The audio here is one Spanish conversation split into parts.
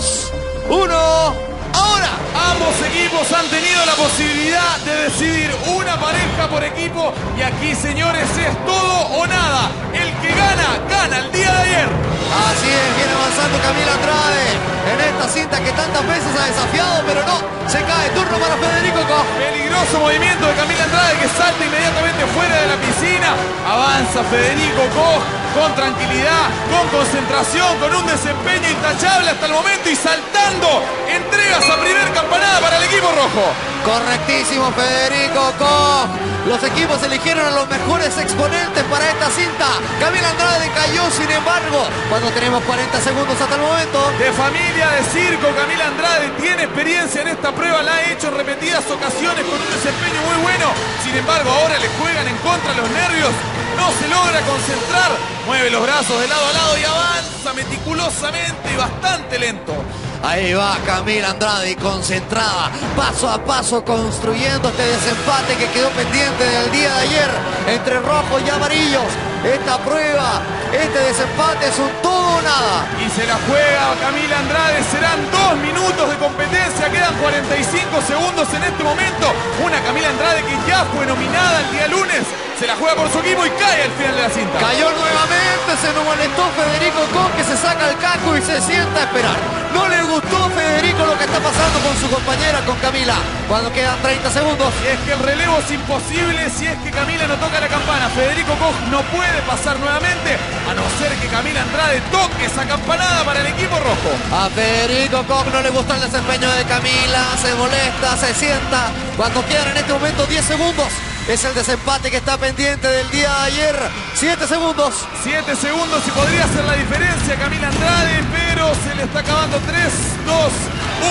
dos, uno, ahora. Ambos equipos han tenido la posibilidad de decidir una pareja por equipo y aquí, señores, es todo o nada. El que gana, gana el día de ayer. Así es, viene avanzando Camila Andrade en esta cinta que tantas veces ha desafiado, pero no, se cae. Turno para Federico Koch. Peligroso movimiento de Camila Andrade que salta inmediatamente fuera de la piscina. Avanza Federico Koch con tranquilidad, con concentración, con un desempeño intachable hasta el momento y saltando. Entregas a primer campanada para el equipo rojo. Correctísimo, Federico Koch. Los equipos eligieron a los mejores exponentes para esta cinta. Camila Andrade cayó, sin embargo, cuando tenemos 40 segundos hasta el momento. De familia de circo, Camila Andrade tiene experiencia en esta prueba, la ha hecho en repetidas ocasiones con un desempeño muy bueno. Sin embargo, ahora le juegan en contra los nervios. No se logra concentrar. Mueve los brazos de lado a lado y avanza meticulosamente y bastante lento. Ahí va Camila Andrade concentrada, paso a paso construyendo este desempate que quedó pendiente del día de ayer entre rojos y amarillos. Esta prueba, este desempate es un todo o nada. Y se la juega Camila Andrade, serán dos minutos de competencia, quedan 45 segundos en este momento. Una Camila Andrade que ya fue nominada el día lunes, se la juega por su equipo y cae al final de la cinta. Cayó nuevamente, se nos molestó Federico Koch que se saca el casco y se sienta a esperar. No le gustó Federico lo que está pasando con su compañera, con Camila, cuando quedan 30 segundos. Y es que el relevo es imposible si es que Camila no toca la campana. Federico Koch no puede pasar nuevamente, a no ser que Camila Andrade toque esa campanada para el equipo rojo. A Federico Koch no le gustó el desempeño de Camila, se molesta, se sienta. Cuando quedan en este momento 10 segundos, es el desempate que está pendiente del día de ayer. 7 segundos. 7 segundos y podría ser la diferencia Camila Andrade, pero se le está acabando 3, 2,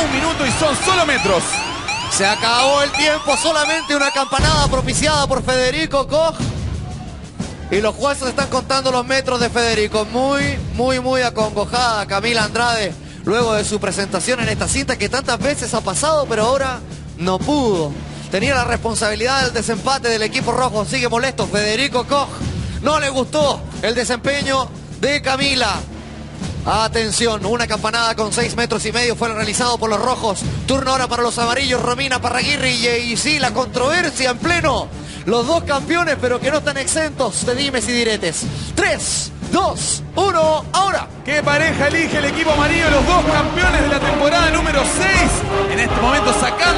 1 minuto y son solo metros. Se acabó el tiempo, solamente una campanada propiciada por Federico Koch. Y los jueces están contando los metros de Federico. Muy, muy, muy acongojada Camila Andrade. Luego de su presentación en esta cinta que tantas veces ha pasado, pero ahora no pudo. Tenía la responsabilidad del desempate del equipo rojo. Sigue molesto Federico Koch. No le gustó el desempeño de Camila. Atención, una campanada con 6 metros y medio fue realizado por los rojos. Turno ahora para los amarillos, Romina Parraguirre y sí, la controversia en pleno. Los dos campeones, pero que no están exentos de dimes y diretes. 3, 2, 1, ahora. ¿Qué pareja elige el equipo amarillo? Los dos campeones de la temporada número 6. En este momento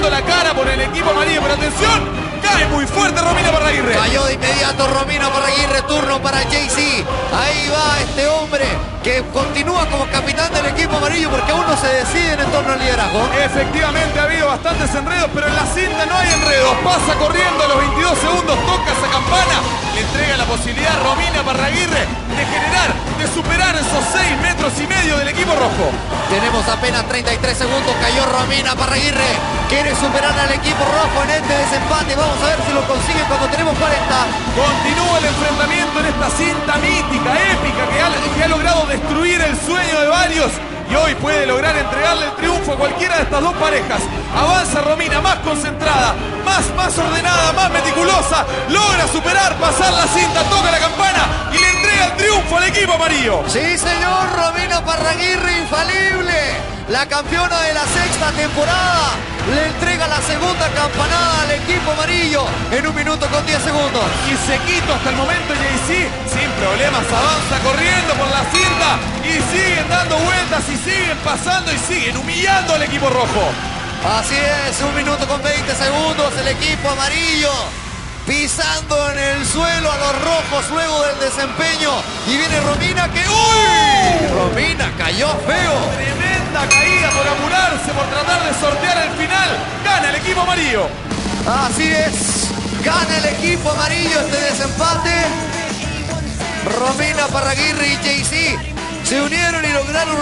la cara por el equipo amarillo. Pero atención, cae muy fuerte Romina Parraguirre. Cayó de inmediato Romina Parraguirre, turno para JC. Ahí va este hombre que continúa como capitán del equipo amarillo porque aún no se deciden en torno al liderazgo. Efectivamente ha habido bastantes enredos, pero en la cinta no hay enredos. Pasa corriendo a los 22 segundos, toca esa campana, le entrega la posibilidad a Romina Parraguirre de generar, de superar esos 6 metros y medio del equipo rojo. Tenemos apenas 33 segundos, cayó Romina Parraguirre. Quiere superar al equipo rojo en este desempate. Vamos a ver si lo consigue cuando tenemos 40. Continúa el enfrentamiento en esta cinta mítica, épica, logrado destruir el sueño de varios y hoy puede lograr entregarle el triunfo a cualquiera de estas dos parejas. Avanza Romina, más concentrada, más, más ordenada, más meticulosa, logra superar, pasar la cinta, toca la campana y le entrega el triunfo al equipo amarillo. Sí, señor, Romina Parraguirre, infalible. La campeona de la sexta temporada le entrega la segunda campanada al equipo amarillo en un minuto con 10 segundos. Y Sequito hasta el momento JC sin problemas avanza corriendo por la cinta y siguen dando vueltas y siguen pasando y siguen humillando al equipo rojo. Así es, un minuto con 20 segundos el equipo amarillo pisando en el suelo a los rojos luego del desempeño y viene Romina que ¡Uy! Romina cayó feo. Tratar de sortear el final. Gana el equipo amarillo. Así es, gana el equipo amarillo este desempate. Romina Parraguirre y JC se unieron y lograron